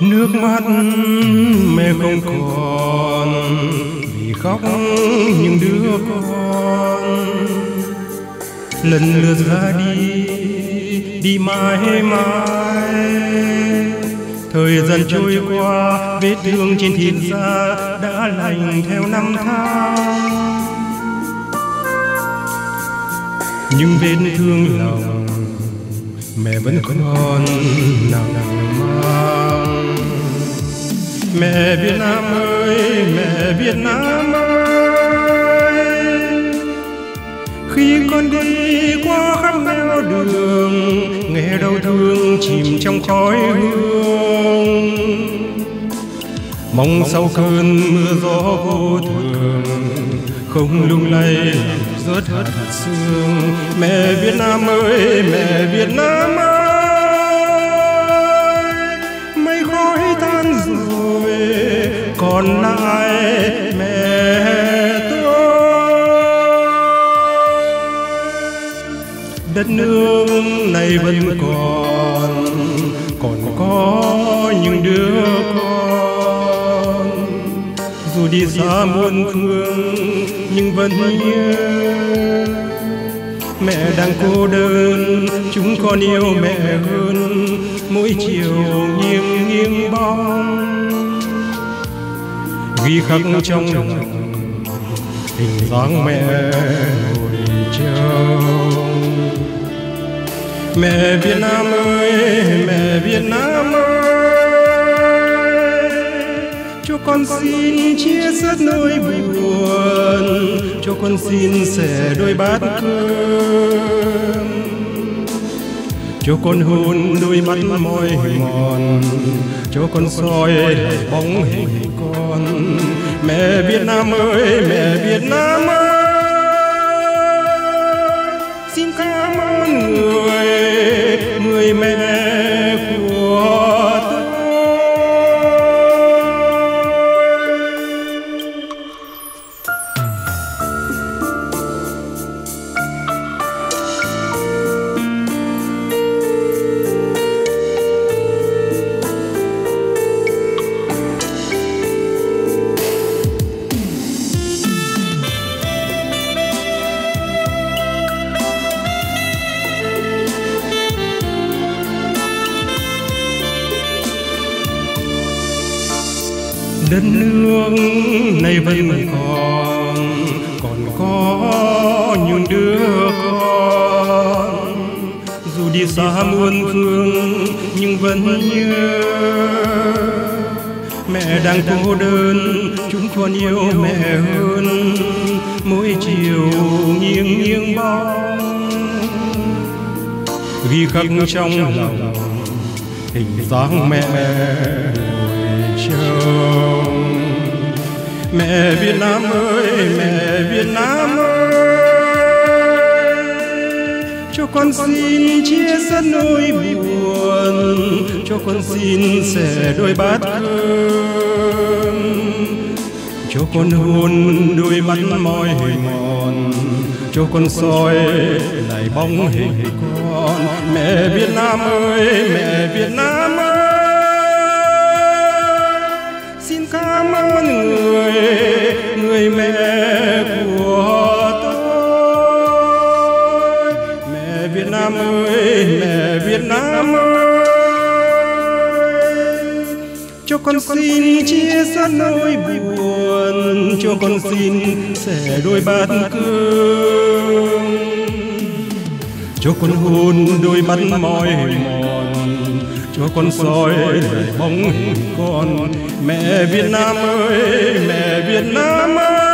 nước mắt mẹ không còn, vì khóc những đứa con. Lần lượt ra đi đi mãi mãi. Thời gian trôi qua, vết thương trên thịt da đã lành theo năm tháng. Nhưng vết thương lòng mẹ vẫn còn nặng mang mẹ Việt Nam ơi, mẹ Việt Nam ơi. Khi con đi qua khắp nẻo đường, nghe đau thương chìm trong khói hương. Mong sau cơn mưa gió vô thường, không lung lay rớt hết sương. Mẹ Việt Nam ơi, mẹ Việt Nam còn lại mẹ tôi. Đất nước này vẫn còn còn có những đứa con. Dù đi xa muôn phương, nhưng vẫn nhớ mẹ đang cô đơn, chúng con yêu mẹ hơn. Mỗi chiều nghiêng nghiêng bóng ghi khắc trong hình dáng mẹ ngồi chờ mẹ Việt Nam ơi, mẹ Việt Nam ơi. Cho con xin chia sớt nỗi buồn, cho con xin sẻ đôi bát cơm cho con hôn đôi mắt môi mòn. Cho con soi bóng hình con. Mẹ Việt Nam ơi, mẹ Việt Nam ơi. Đất nước này vẫn còn còn có những đứa con. Dù đi xa muôn phương, nhưng vẫn nhớ. Mẹ đang cô đơn, chúng con yêu mẹ hơn. Mỗi chiều nghiêng nghiêng bóng. Ghi khắc trong lòng, hình dáng mẹ trông mẹ Việt Nam ơi, mẹ Việt Nam ơi. Cho con xin chia sẻ nỗi buồn, cho con xin sẻ đôi bát cơm. Cho con hôn đôi mắt mỏi mòn, cho con soi lại bóng hình con. Mẹ Việt Nam ơi, mẹ Việt Nam con xin chia sẻ nỗi buồn cho con xin sẻ đôi bát cơm. Cho con hôn đôi mắt mỏi mòn, cho con soi lại bóng hình con. Mẹ Việt Nam ơi, mẹ Việt Nam ơi.